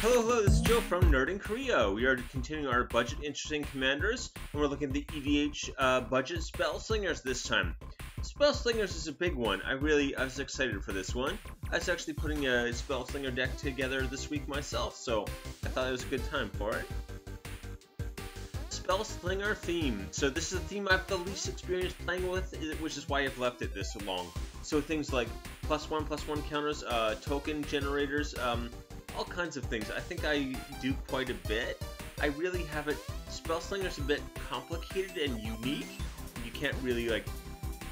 Hello, hello, this is Joe from Nerd in Korea. We are continuing our budget interesting commanders, and we're looking at the EDH uh, budget spell slingers this time. Spell slingers is a big one. I really, I was excited for this one. I was actually putting a spell slinger deck together this week myself, so I thought it was a good time for it. Spell slinger theme. So this is a theme I've the least experience playing with, which is why I've left it this long. So things like plus one, plus one counters, uh, token generators, um, all kinds of things. I think I do quite a bit. I really have it. Spellslinger's a bit complicated and unique. You can't really like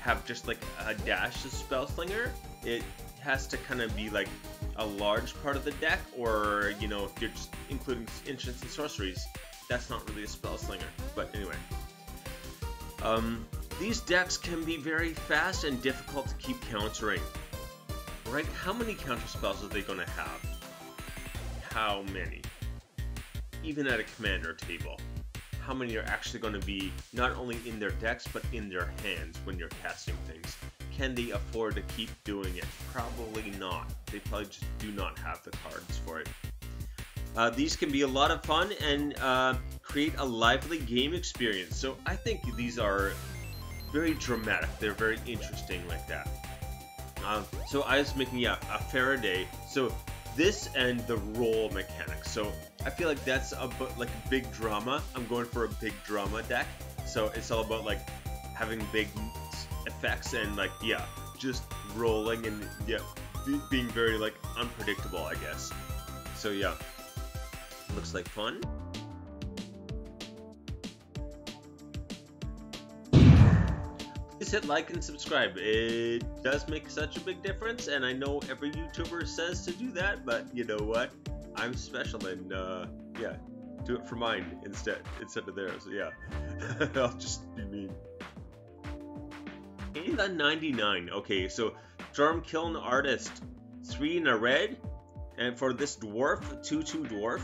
have just like a dash of Spellslinger. It has to kind of be like a large part of the deck, or you know, if you're just including enchants and sorceries, that's not really a Spellslinger. But anyway. Um, these decks can be very fast and difficult to keep countering. Right? How many counter spells are they going to have? How many, even at a commander table, how many are actually going to be not only in their decks but in their hands when you're casting things. Can they afford to keep doing it? Probably not. They probably just do not have the cards for it. Uh, these can be a lot of fun and uh, create a lively game experience. So I think these are very dramatic. They're very interesting like that. Uh, so I was making yeah, a Farideh. So this and the roll mechanics. So I feel like that's a like big drama. I'm going for a big drama deck. So it's all about like having big effects and like yeah, just rolling and yeah, being very like unpredictable, I guess. So yeah, looks like fun. Hit like and subscribe. It does make such a big difference, and I know every YouTuber says to do that, but you know what? I'm special, and uh, yeah, do it for mine instead instead of theirs. Yeah, I'll just be mean. In the 99. Okay, so Stormkiln Artist, three in a red, and for this dwarf, 2-2 dwarf,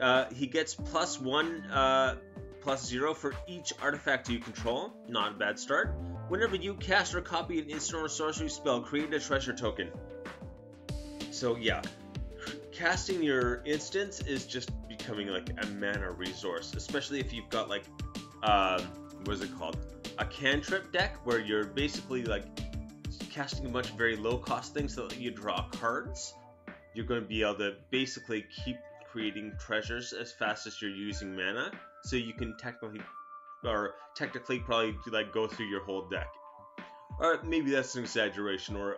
uh, he gets plus one, uh, plus zero for each artifact you control. Not a bad start. Whenever you cast or copy an instant or sorcery spell, create a treasure token. So yeah, casting your instants is just becoming like a mana resource, especially if you've got like, um, what is it called? A cantrip deck where you're basically like casting a bunch of very low cost things so that you draw cards. You're going to be able to basically keep creating treasures as fast as you're using mana, so you can technically or technically probably like go through your whole deck. Or maybe that's an exaggeration or,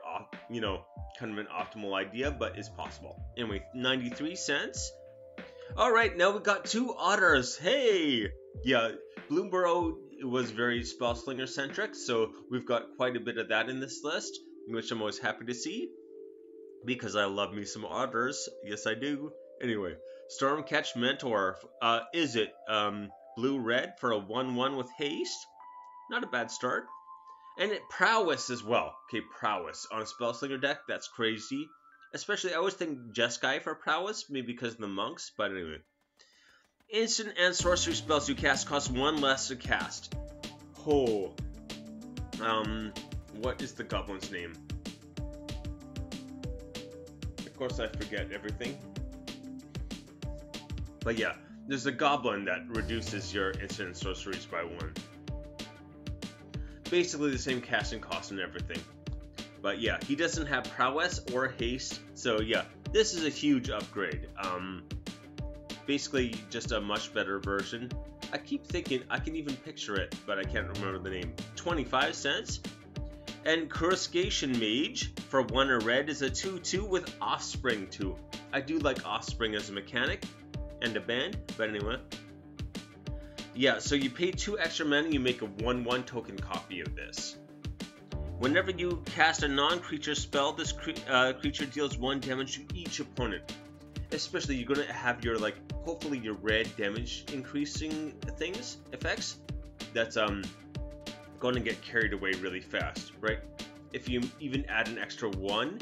you know, kind of an optimal idea, but it's possible. Anyway, 93 cents. Alright, now we got two otters. Hey! Yeah, Bloomburrow was very Spellslinger centric, so we've got quite a bit of that in this list, which I'm always happy to see. Because I love me some otters. Yes, I do. Anyway, Stormcatch Mentor. Uh, is it? Um, blue-red for a 1-1 with haste. Not a bad start. And it prowess as well. Okay, prowess on a Spellslinger deck, that's crazy. Especially, I always think Jeskai for prowess, maybe because of the monks, but anyway. Instant and sorcery spells you cast cost one less to cast. Oh. Um, what is the goblin's name? Of course I forget everything. But yeah, there's a goblin that reduces your instant sorceries by one. Basically the same casting cost and everything. But yeah, he doesn't have prowess or haste, so yeah, this is a huge upgrade. Um, basically just a much better version. I keep thinking I can even picture it, but I can't remember the name. 25 cents? And Coruscation Mage for one or red is a 2-2 with Offspring 2. I do like Offspring as a mechanic, and a band, but anyway. Yeah, so you pay two extra mana, you make a 1-1 token copy of this. Whenever you cast a non-creature spell, this cre uh, creature deals 1 damage to each opponent. Especially, you're going to have your, like, hopefully your red damage increasing things, effects. That's, um, going to get carried away really fast, right? If you even add an extra 1,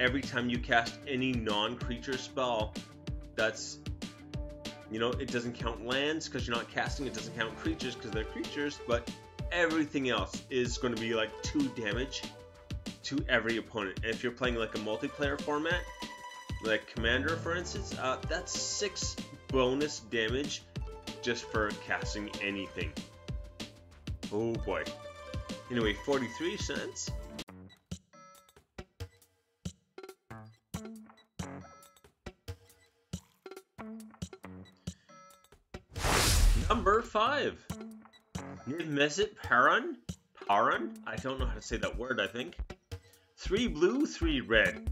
every time you cast any non-creature spell, that's you know, it doesn't count lands because you're not casting, it doesn't count creatures because they're creatures, but everything else is going to be like 2 damage to every opponent. And if you're playing like a multiplayer format, like Commander, for instance, uh, that's six bonus damage just for casting anything. Oh boy. Anyway, 43 cents. Number 5. Niv Paran? Paran? I don't know how to say that word, I think. 3 blue, 3 red.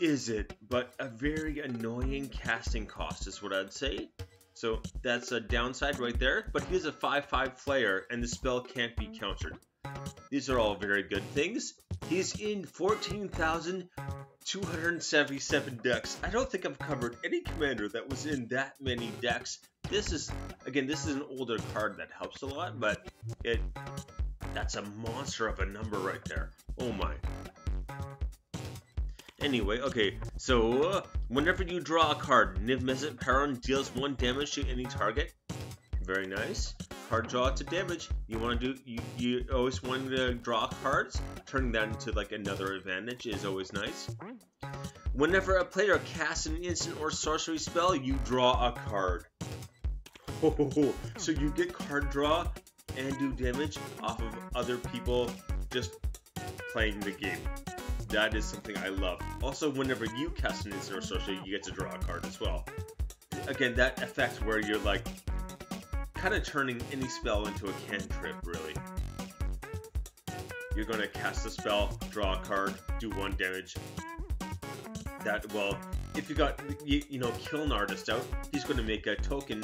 Is it? But a very annoying casting cost is what I'd say. So that's a downside right there. But he's a 5-5 player, and the spell can't be countered. These are all very good things. He's in 14,277 decks. I don't think I've covered any commander that was in that many decks. This is, again, this is an older card that helps a lot, but it that's a monster of a number right there. Oh my. Anyway, okay, so uh, whenever you draw a card, Niv Mizzet Perron deals one damage to any target. Very nice. Card draw to damage. You want to do, you, you always want to draw cards. Turning that into like another advantage is always nice. Whenever a player casts an instant or sorcery spell, you draw a card. Oh, so you get card draw and do damage off of other people just playing the game. That is something I love. Also, whenever you cast an instant or sorcery, you get to draw a card as well. Again, that effect where you're like kind of turning any spell into a cantrip, really. You're going to cast a spell, draw a card, do one damage. That, well, if you got, you, you know, Kiln Artist out, he's going to make a token,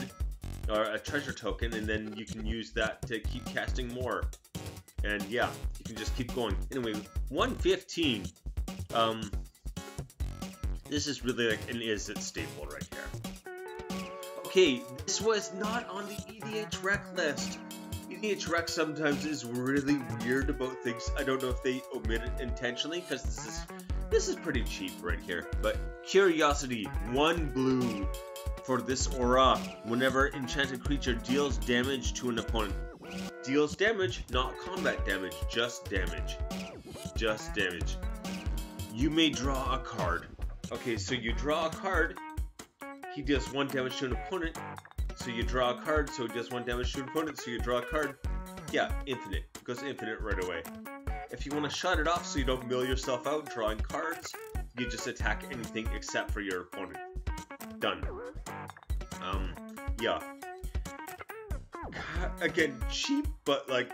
or a treasure token, and then you can use that to keep casting more. And yeah, you can just keep going. Anyway, 115. Um, this is really like an Izzet staple right here. Okay, this was not on the EDHREC list. EDHREC sometimes is really weird about things. I don't know if they omit it intentionally because this is this is pretty cheap right here. But curiosity, one blue for this aura. Whenever enchanted creature deals damage to an opponent, Deals damage, not combat damage, just damage. Just damage. You may draw a card. Okay, so you draw a card. He deals one damage to an opponent. So you draw a card, so he does one damage to an opponent, so you draw a card. Yeah, infinite. It goes infinite right away. If you want to shut it off so you don't mill yourself out drawing cards, you just attack anything except for your opponent. Done. Yeah again cheap but like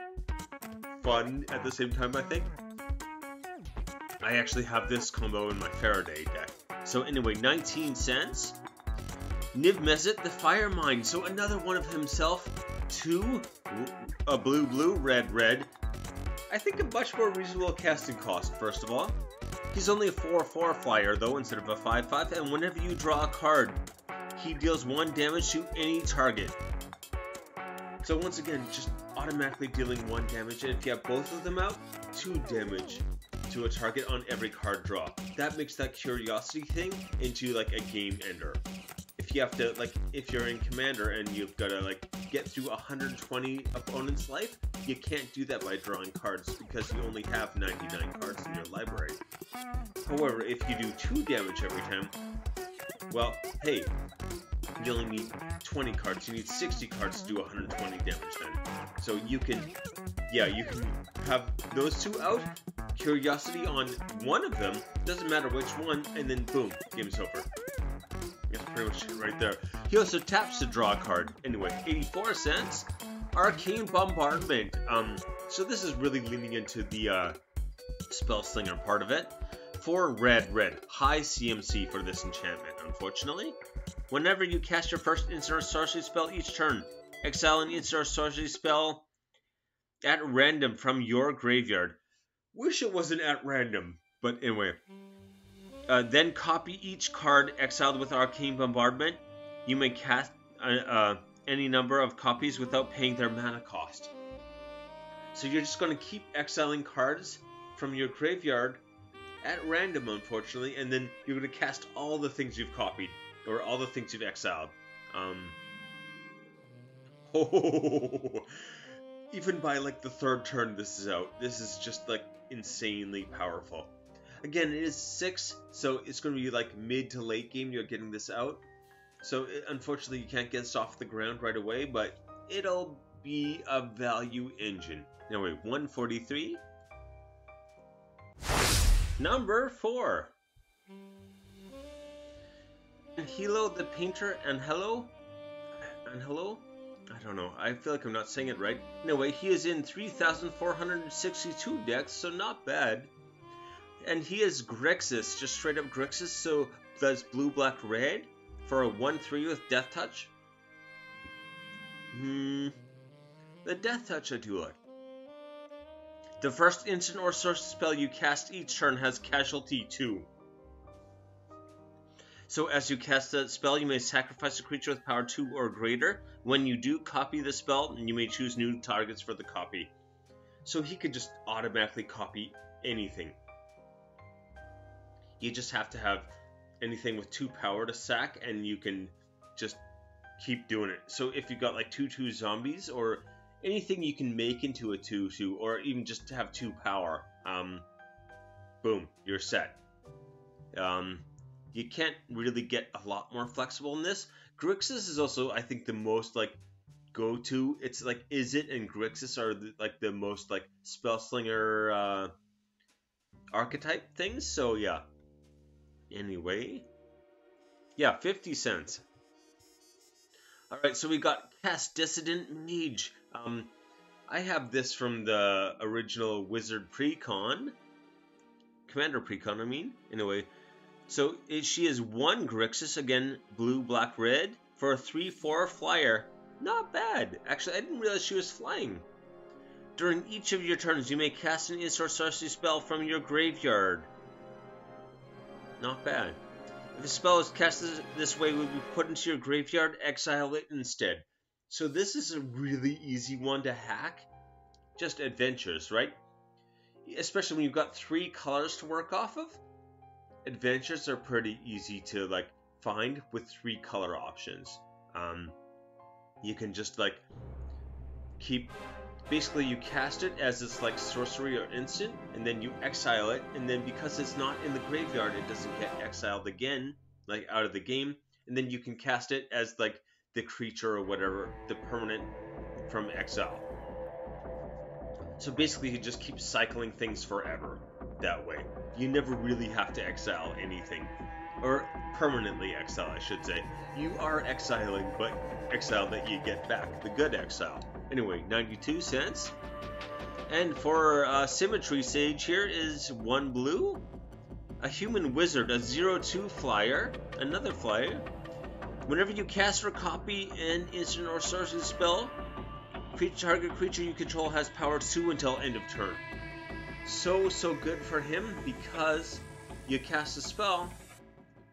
fun at the same time I think. I actually have this combo in my Farideh deck. So anyway, 19 cents. Niv Mizzet, the Firemind. So another one of himself. Two, a blue, blue, red, red. I think a much more reasonable casting cost, first of all. He's only a 4-4 flyer, though, instead of a 5-5, and whenever you draw a card, he deals 1 damage to any target. So once again, just automatically dealing 1 damage, and if you have both of them out, 2 damage to a target on every card draw. That makes that curiosity thing into like a game ender. If you have to, like, if you're in Commander and you've got to, like, get through 120 opponent's life, you can't do that by drawing cards because you only have 99 cards in your library. However, if you do 2 damage every time, well, hey, you only need 20 cards. You need 60 cards to do 120 damage then. So you can, yeah, you can have those two out, Curiosity on one of them, doesn't matter which one, and then boom, game's over. That's pretty much it right there. He also taps to draw a card. Anyway, 84 cents. Arcane Bombardment. Um, so this is really leaning into the uh, Spell Slinger part of it. For red, red. High CMC for this enchantment, unfortunately. Whenever you cast your first instant or sorcery spell each turn, exile an instant or sorcery spell at random from your graveyard. Wish it wasn't at random, but anyway. Uh, then copy each card exiled with Arcane Bombardment. You may cast uh, uh, any number of copies without paying their mana cost. So you're just going to keep exiling cards from your graveyard at random, unfortunately, and then you're going to cast all the things you've copied or all the things you've exiled. Um, even by like the third turn this is out, this is just like insanely powerful. Again, it is 6, so it's going to be like mid to late game you're getting this out. So it, unfortunately you can't get this off the ground right away, but it'll be a value engine. Anyway, 143. Number 4. Anhelo the Painter and hello? And hello? I don't know. I feel like I'm not saying it right. Anyway, he is in 3,462 decks, so not bad. And he is Grixis, just straight up Grixis, so does blue, black, red for a 1-3 with Death Touch. Hmm. The Death Touch I do like. The first instant or sorcery spell you cast each turn has casualty 2. So as you cast that spell, you may sacrifice a creature with power 2 or greater. When you do copy the spell, and you may choose new targets for the copy. So he could just automatically copy anything. You just have to have anything with 2 power to sack, and you can just keep doing it. So if you got like 2-2 zombies, or anything you can make into a 2-2, or even just to have 2 power, um, boom, you're set. Um, you can't really get a lot more flexible in this. Grixis is also, I think, the most like go to. It's like Izzet and Grixis are the, like the most like spell slinger uh, archetype things. So yeah. Anyway, yeah, fifty cents. All right, so we got Kess Dissident Mage. Um, I have this from the original Wizard Precon, Commander Precon. I mean, anyway. So she is one Grixis, again, blue, black, red, for a 3-4 flyer. Not bad. Actually, I didn't realize she was flying. During each of your turns, you may cast an instant sorcery spell from your graveyard. Not bad. If a spell is cast this way, it will be put into your graveyard, exile it instead. So this is a really easy one to hack. Just adventures, right? Especially when you've got three colors to work off of adventures are pretty easy to like find with three color options. Um, you can just like keep basically you cast it as it's like sorcery or instant and then you exile it and then because it's not in the graveyard it doesn't get exiled again like out of the game and then you can cast it as like the creature or whatever the permanent from exile so basically you just keep cycling things forever that way. You never really have to exile anything. Or permanently exile, I should say. You are exiling, but exile that you get back. The good exile. Anyway, 92 cents. And for uh, Symmetry Sage here is one blue. A human wizard, a 0-2 flyer. Another flyer. Whenever you cast or copy an instant or sorcery spell, creature, target creature you control has power 2 until end of turn so so good for him because you cast a spell,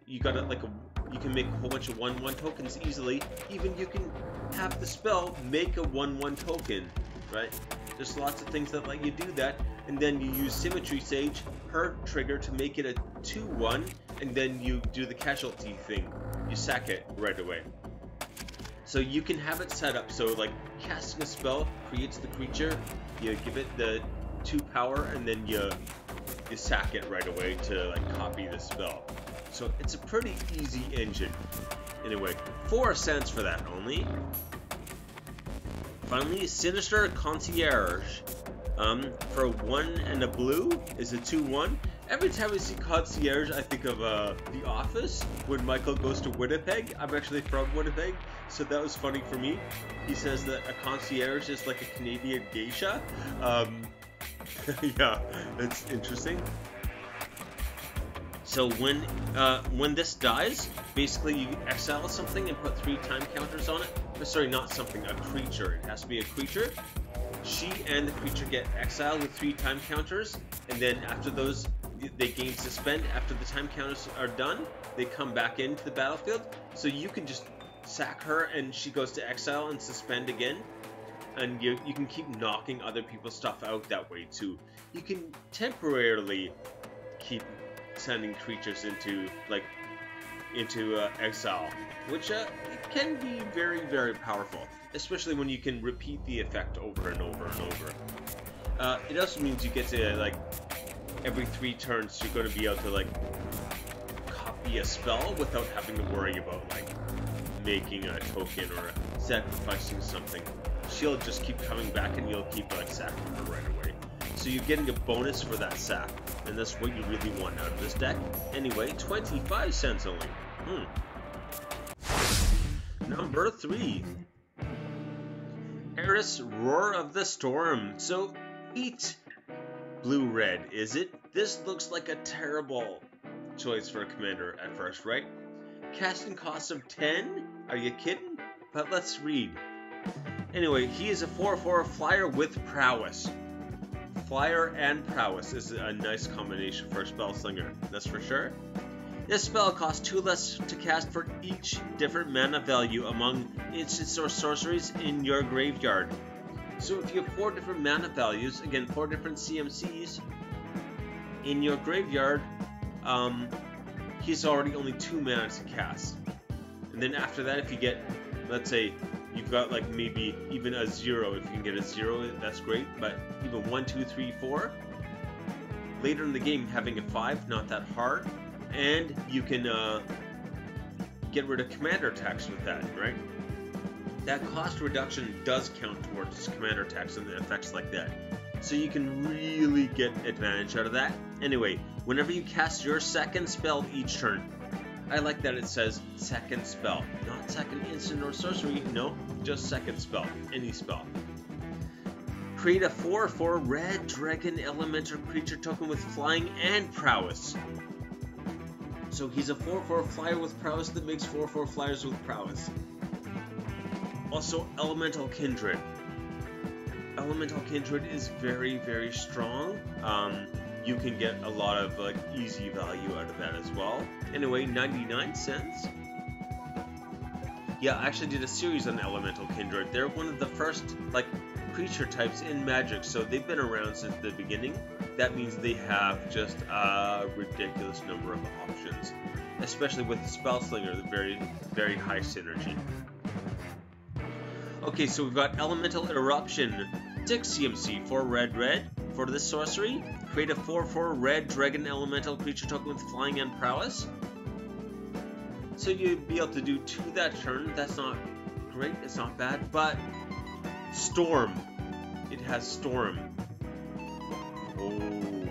you got like a you can make a whole bunch of one one tokens easily. Even you can have the spell make a one one token, right? There's lots of things that let you do that, and then you use Symmetry Sage, her trigger to make it a two one, and then you do the casualty thing. You sack it right away. So you can have it set up so like casting a spell creates the creature, you give it the two power, and then you you sack it right away to like copy the spell. So it's a pretty easy engine. Anyway, four cents for that only. Finally, Sinister Concierge. Um, for one and a blue is a 2-1. Every time I see concierge, I think of uh, The Office when Michael goes to Winnipeg. I'm actually from Winnipeg, so that was funny for me. He says that a concierge is like a Canadian geisha. Um, yeah, it's interesting. So when uh, when this dies, basically you exile something and put three time counters on it. Oh, sorry, not something, a creature. It has to be a creature. She and the creature get exiled with three time counters, and then after those, they gain suspend. After the time counters are done, they come back into the battlefield. So you can just sack her, and she goes to exile and suspend again and you, you can keep knocking other people's stuff out that way too. You can temporarily keep sending creatures into like into uh, exile, which uh, can be very very powerful, especially when you can repeat the effect over and over and over. Uh, it also means you get to like every three turns you're going to be able to like copy a spell without having to worry about like making a token or sacrificing something. She'll just keep coming back and you'll keep like sacking her right away. So you're getting a bonus for that sack, and that's what you really want out of this deck. Anyway, 25 cents only. Hmm. Number 3. Eris Roar of the Storm. So, eat blue-red, Izzet? This looks like a terrible choice for a commander at first, right? Casting cost of 10? Are you kidding? But let's read. Anyway, he is a 4-4 flyer with prowess. Flyer and prowess is a nice combination for a spell slinger, that's for sure. This spell costs 2 less to cast for each different mana value among instants or sorceries in your graveyard. So if you have 4 different mana values, again 4 different CMCs, in your graveyard, um, he's already only 2 mana to cast. And then after that, if you get, let's say, you've got like maybe even a 0, if you can get a 0, that's great, but even 1, 2, 3, 4, later in the game, having a 5, not that hard, and you can uh, get rid of commander attacks with that, right? That cost reduction does count towards commander attacks and effects like that. So you can really get advantage out of that. Anyway, whenever you cast your second spell each turn, I like that it says second spell, not second instant or sorcery, no, just second spell, any spell. Create a 4-4 red dragon elemental creature token with flying and prowess. So he's a 4-4 flyer with prowess that makes 4-4 flyers with prowess. Also, Elemental Kindred. Elemental Kindred is very, very strong. Um, you can get a lot of like easy value out of that as well. Anyway, 99 cents. Yeah, I actually did a series on Elemental Kindred. They're one of the first like creature types in Magic, so they've been around since the beginning. That means they have just a ridiculous number of options, especially with Spellslinger, the very, very high synergy. Okay, so we've got Elemental Eruption, 6 CMC for red red. For this sorcery, create a 4-4 red dragon elemental creature token with flying and prowess. So you'd be able to do two that turn. That's not great, it's not bad, but Storm. It has Storm. Oh.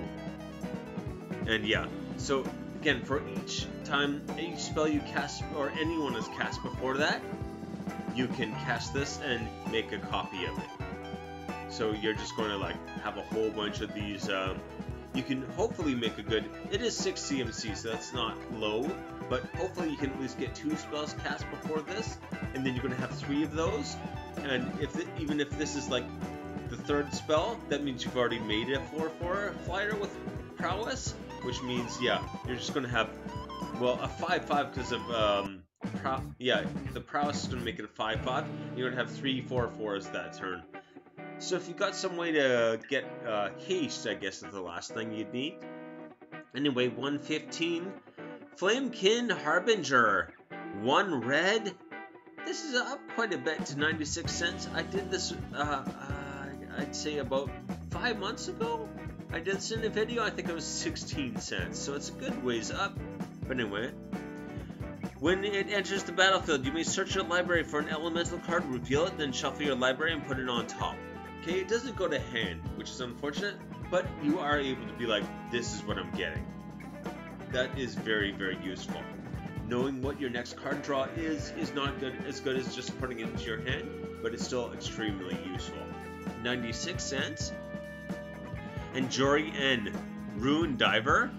And yeah, so again, for each time, each spell you cast, or anyone has cast before that, you can cast this and make a copy of it. So you're just going to like have a whole bunch of these. Um, you can hopefully make a good. It is six CMC, so that's not low. But hopefully you can at least get two spells cast before this, and then you're going to have three of those. And if the, even if this is like the third spell, that means you've already made a 4-4 flyer with prowess, which means yeah, you're just going to have well a 5-5 because of um, Prow yeah, the prowess is going to make it a 5-5. You're going to have three 4-4s that turn. So if you've got some way to get uh, haste, I guess is the last thing you'd need. Anyway, 115. Flamekin Harbinger. One red. This is up quite a bit to 96 cents. I did this, uh, uh, I'd say about five months ago. I did this in a video, I think it was 16 cents. So it's a good ways up. But anyway, when it enters the battlefield, you may search your library for an elemental card, reveal it, then shuffle your library and put it on top. Okay, it doesn't go to hand, which is unfortunate, but you are able to be like, this is what I'm getting. That is very, very useful. Knowing what your next card draw is, is not good as good as just putting it into your hand, but it's still extremely useful. 96 cents. And Jori En, Ruin Diver.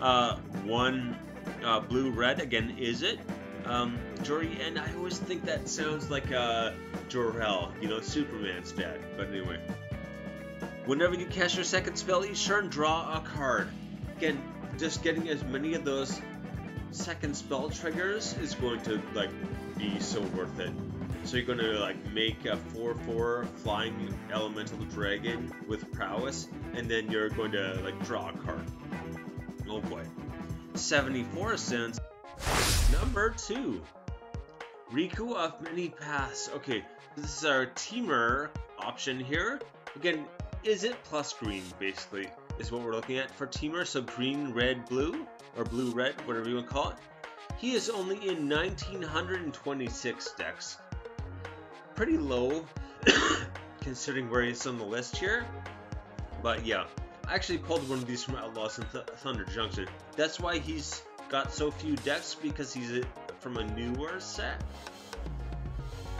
Uh, one uh, blue red again Izzet? Um, Jori En I always think that sounds like uh, Jor-El you know Superman's dad but anyway. Whenever you cast your second spell each turn draw a card. Again just getting as many of those second spell triggers is going to like be so worth it. So you're going to like make a 4-4 flying elemental dragon with prowess and then you're going to like draw a card. Oh boy 74 cents. Number two, Riku of Many Paths. Okay, this is our Temur option here. Again, Izzet plus green, basically? is what we're looking at for Temur. So green, red, blue, or blue, red, whatever you want to call it. He is only in 1926 decks. Pretty low, considering where he is on the list here. But yeah, actually pulled one of these from Outlaws and Th Thunder Junction. That's why he's got so few decks, because he's a, from a newer set.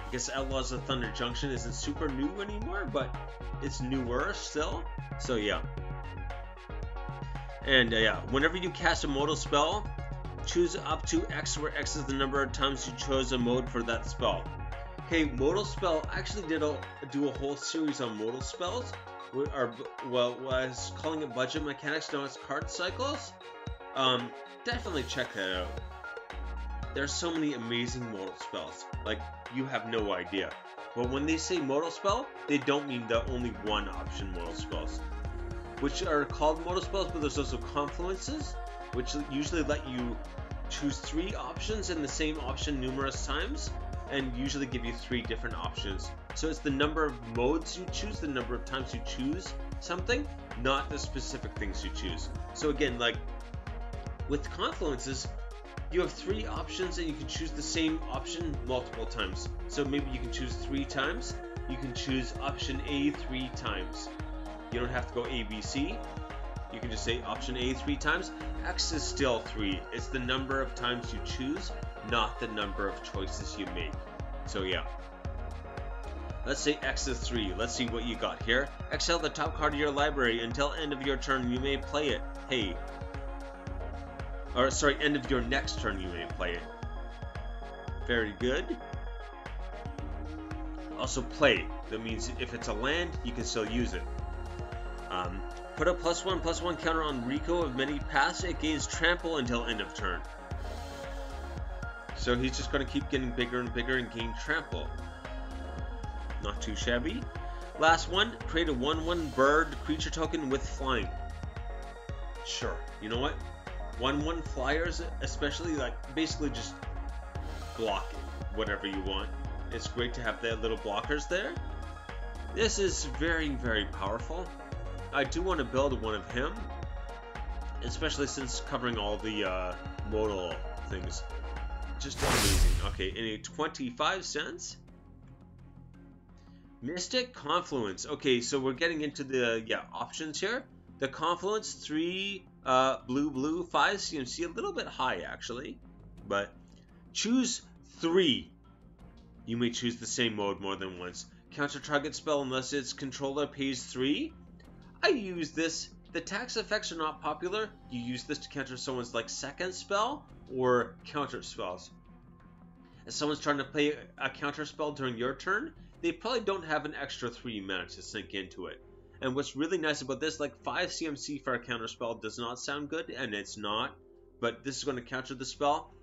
I guess Outlaws of Thunder Junction isn't super new anymore, but it's newer still. So yeah. And uh, yeah, whenever you cast a modal spell, choose up to X, where X is the number of times you chose a mode for that spell. Okay, modal spell. I actually did a, do a whole series on modal spells. We are well, was calling it budget mechanics. Now it's card cycles. Um, definitely check that out. There's so many amazing modal spells. Like you have no idea. But when they say modal spell, they don't mean the only one option modal spells, which are called modal spells. But there's also confluences, which usually let you choose three options in the same option numerous times and usually give you three different options. So it's the number of modes you choose, the number of times you choose something, not the specific things you choose. So again, like with confluences, you have three options and you can choose the same option multiple times. So maybe you can choose three times. You can choose option A three times. You don't have to go A, B, C. You can just say option A three times. X is still three. It's the number of times you choose, not the number of choices you make. So yeah. Let's say X is 3. Let's see what you got here. Exile the top card of your library. Until end of your turn, you may play it. Hey, or, sorry, end of your next turn you may play it. Very good. Also play. That means if it's a land, you can still use it. Um, put a plus one, plus one counter on Riku of many paths. It gains trample until end of turn. So he's just going to keep getting bigger and bigger and gain trample. Not too shabby. Last one, create a 1-1 bird creature token with flying. Sure. You know what? one one flyers, especially like basically just block whatever you want. It's great to have the little blockers there. This is very very powerful. I do want to build one of him, especially since covering all the uh, modal things. Just amazing. Okay, any 25 cents. Mystic Confluence. Okay, so we're getting into the yeah options here. The Confluence, three uh, blue, blue, five CMC, a little bit high actually, but choose three. You may choose the same mode more than once. Counter target spell unless its controller pays three. I use this. The tax effects are not popular. You use this to counter someone's like second spell or counter spells. If someone's trying to play a counter spell during your turn, they probably don't have an extra three mana to sink into it. And what's really nice about this, like 5 CMC for a counter spell does not sound good, and it's not, but this is going to counter the spell.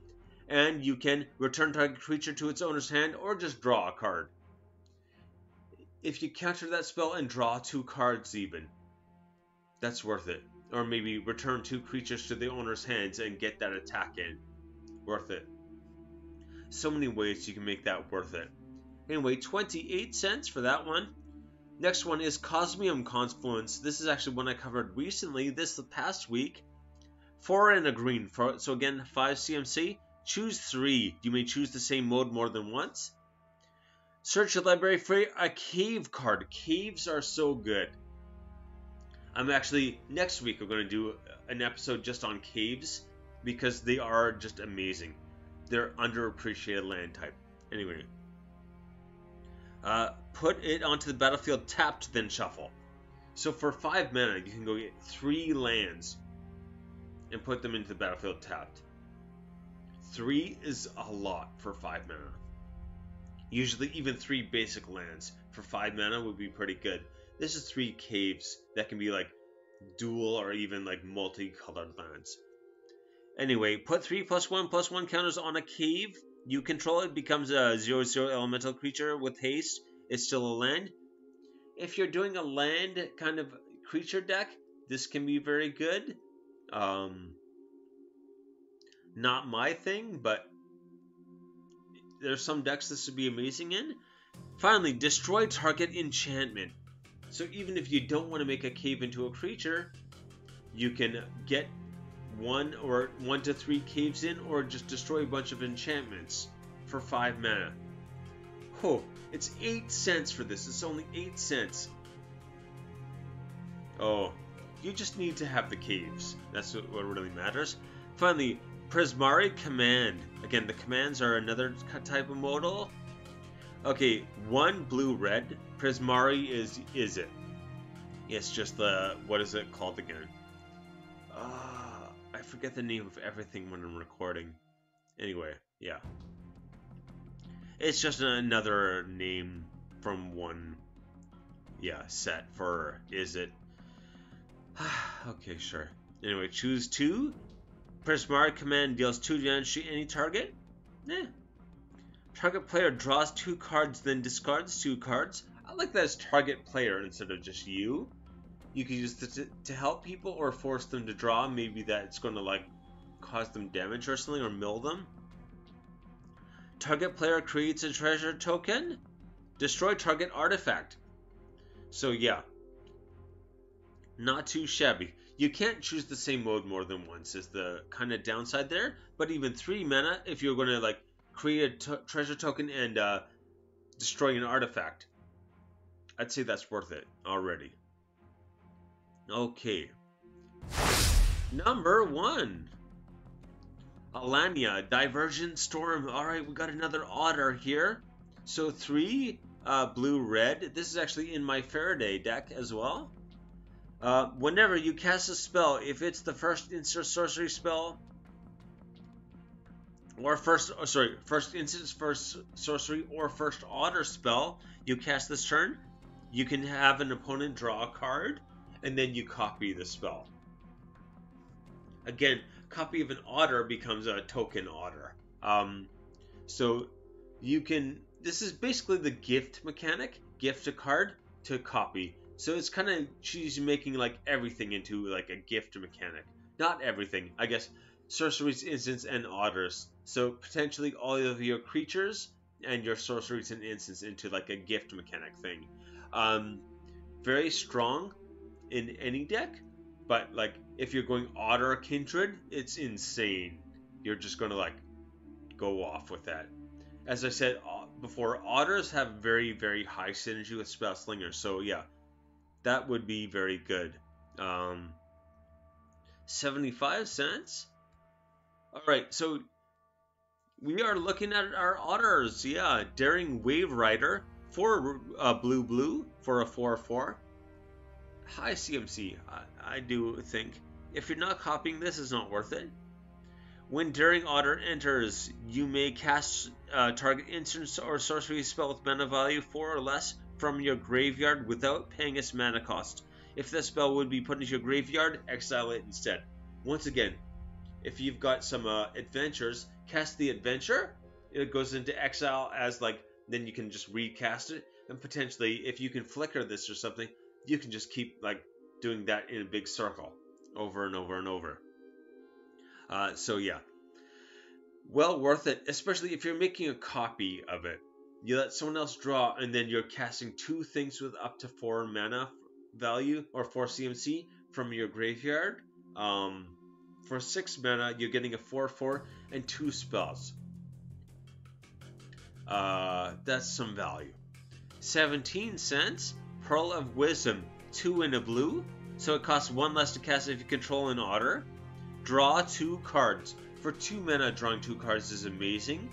And you can return target creature to its owner's hand or just draw a card. If you counter that spell and draw two cards even, that's worth it. Or maybe return two creatures to the owner's hands and get that attack in. Worth it. So many ways you can make that worth it. Anyway, 28 cents for that one. Next one is Cosmium Confluence. This is actually one I covered recently, this the past week. Four and a green. For, so again, 5 CMC. Choose three. You may choose the same mode more than once. Search your library for a cave card. Caves are so good. I'm actually, next week, I'm going to do an episode just on caves because they are just amazing. They're underappreciated land type. Anyway, uh, put it onto the battlefield tapped, then shuffle. So for 5 mana, you can go get 3 lands and put them into the battlefield tapped. 3 is a lot for 5 mana. Usually even 3 basic lands for 5 mana would be pretty good. This is 3 caves that can be like dual or even like multicolored lands. Anyway, put 3 plus 1 plus 1 counters on a cave you control it, becomes a 0 0 elemental creature with haste. It's still a land. If you're doing a land kind of creature deck, this can be very good. Um, not my thing, but there's some decks this would be amazing in. Finally, destroy target enchantment. So even if you don't want to make a cave into a creature, you can get one or one to three caves in, or just destroy a bunch of enchantments for five mana. Oh, it's eight cents for this. It's only eight cents. Oh, you just need to have the caves. That's what, really matters. Finally, Prismari Command. Again, the commands are another type of modal. Okay, one blue red. Prismari is Izzet? It's just the what is it called again? Uh, I forget the name of everything when I'm recording. Anyway, yeah. It's just another name from one yeah set for is it okay, sure. Anyway, choose two. Prismari command deals two damage to any target. Eh. Target player draws two cards, then discards two cards. I like that as target player instead of just you. You can use this to, to help people or force them to draw. Maybe that's going to like cause them damage or something or mill them. Target player creates a treasure token. Destroy target artifact. So yeah, not too shabby. You can't choose the same mode more than once is the kind of downside there. But even 3 mana, if you're going to like create a treasure token and uh, destroy an artifact, I'd say that's worth it already. Okay. Number 1. Alania, Divergent Storm. Alright, we got another otter here. So 3 uh, blue-red. This is actually in my Farideh deck as well. Uh, whenever you cast a spell, if it's the first instant sorcery spell, or first, oh, sorry, first instance, first sorcery, or first otter spell you cast this turn, you can have an opponent draw a card, and then you copy the spell. Again, copy of an otter becomes a token otter. Um, so you can. This is basically the gift mechanic. Gift a card to copy. So it's kind of she's making like everything into like a gift mechanic. Not everything, I guess. Sorceries, instants, and otters. So potentially all of your creatures and your sorceries and instants into like a gift mechanic thing. Um, very strong in any deck, but like if you're going otter kindred, it's insane. You're just gonna like go off with that. As I said uh, before, otters have very very high synergy with spell slingers. So yeah, that would be very good. Um, 75 cents? Alright, so we are looking at our otters. Yeah, Daring Waverider for uh, Blue Blue for a 4 4. High CMC, I, I do think. If you're not copying this, it's not worth it. When Daring Otter enters, you may cast uh, target instant or sorcery spell with mana value 4 or less from your graveyard without paying its mana cost. If the spell would be put into your graveyard, exile it instead. Once again, if you've got some uh, adventures, cast the adventure. It goes into exile as like, then you can just recast it. And potentially, if you can flicker this or something, you can just keep like doing that in a big circle over and over and over. Uh, so yeah, well worth it, especially if you're making a copy of it you let someone else draw, and then you're casting two things with up to four mana value or four CMC from your graveyard. Um, for six mana, you're getting a four-four and two spells. Uh, that's some value. 17 cents. Pearl of Wisdom, two in a blue. So it costs one less to cast if you control an otter. Draw two cards. For two mana, drawing two cards is amazing.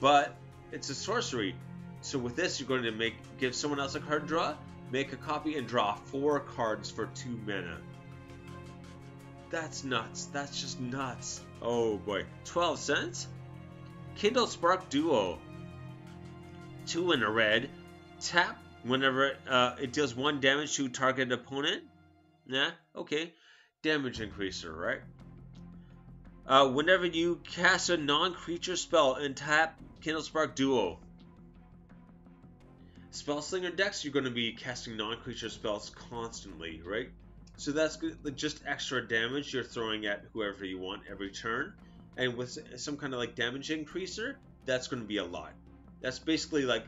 But it's a sorcery. So with this, you're going to make give someone else a card draw, make a copy, and draw four cards for two mana. That's nuts. That's just nuts. Oh boy. 12 cents? Kindlespark Duo. Two in a red. Tap whenever uh, it deals one damage to target opponent. Nah, okay. Damage increaser, right? Uh, whenever you cast a non-creature spell and tap Kindlespark Duo. Spellslinger decks, you're going to be casting non-creature spells constantly, right? So that's just extra damage you're throwing at whoever you want every turn. And with some kind of like damage increaser, that's going to be a lot. That's basically like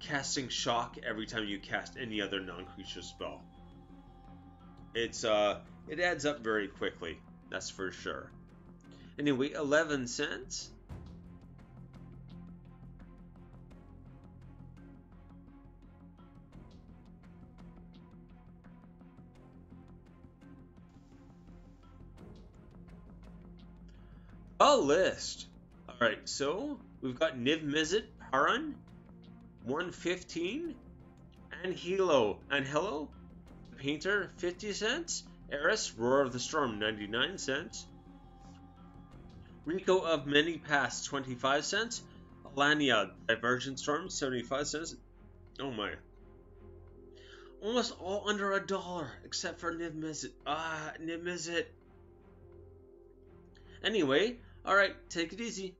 casting shock every time you cast any other non-creature spell. It's uh, it adds up very quickly. That's for sure. Anyway, 11 cents. A list. All right, so we've got Niv Mizzet, Paran, 115, Anhelo, and Hello, Painter, 50 cents, Eris, Roar of the Storm, 99 cents, Riku of Many Paths, 25 cents, Alania, Divergent Storm, 75 cents. Oh my. Almost all under a dollar, except for Niv Mizzet. Ah, Niv Mizzet. Anyway, Alright, take it easy.